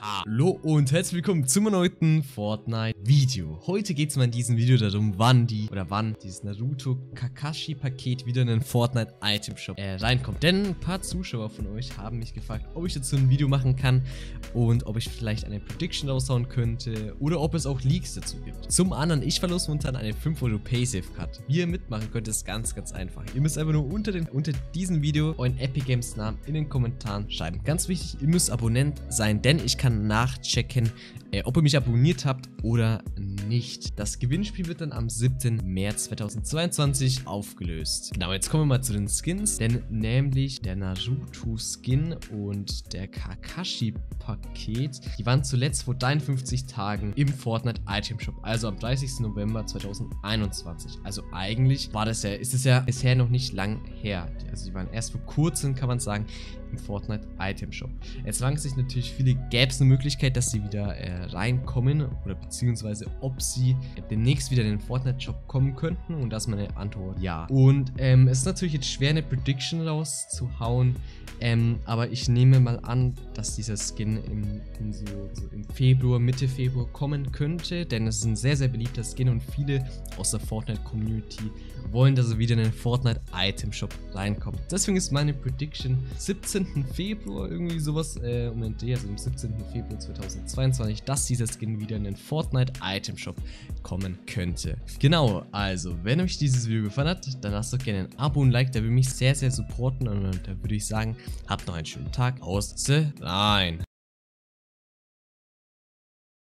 Hallo und herzlich willkommen zum erneuten Fortnite-Video. Heute geht es mal in diesem Video darum, wann die oder wann dieses Naruto Kakashi-Paket wieder in den Fortnite-Item-Shop äh, reinkommt. Denn ein paar Zuschauer von euch haben mich gefragt, ob ich dazu ein Video machen kann und ob ich vielleicht eine Prediction raushauen könnte oder ob es auch Leaks dazu gibt. Zum anderen, ich verlose momentan eine 5 Euro Paysafe-Card. Wie ihr mitmachen könnt, ist ganz, ganz einfach. Ihr müsst einfach nur unter, den, unter diesem Video euren Epic Games Namen in den Kommentaren schreiben. Ganz wichtig, ihr müsst Abonnent sein, denn ich kann kann nachchecken, äh, ob ihr mich abonniert habt oder nicht. Das Gewinnspiel wird dann am 7. März 2022 aufgelöst. Genau, jetzt kommen wir mal zu den Skins, denn nämlich der Naruto-Skin und der Kakashi-Paket, die waren zuletzt vor 53 Tagen im Fortnite Item Shop, also am 30. November 2021. Also eigentlich war das ja, ist es ja bisher noch nicht lang her. Also die waren erst vor kurzem, kann man sagen, im Fortnite Item Shop. Jetzt fragen sich natürlich viele, gäbe es eine Möglichkeit, dass sie wieder äh, reinkommen oder beziehungsweise ob sie demnächst wieder in den Fortnite Shop kommen könnten und das ist meine Antwort ja. Und ähm, es ist natürlich jetzt schwer eine Prediction rauszuhauen, ähm, aber ich nehme mal an, dass dieser Skin im, in so, so im Februar, Mitte Februar kommen könnte, denn es ist ein sehr, sehr beliebter Skin und viele aus der Fortnite-Community wollen, dass er wieder in den Fortnite-Item-Shop reinkommt. Deswegen ist meine Prediction 17. Februar, irgendwie sowas äh, um den D, also am 17. Februar 2022, dass dieser Skin wieder in den Fortnite-Item-Shop kommen könnte. Genau, also, wenn euch dieses Video gefallen hat, dann lasst doch gerne ein Abo und ein Like, der will mich sehr, sehr supporten und da würde ich sagen, Habt noch einen schönen Tag. Aus. Nein.